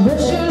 Wish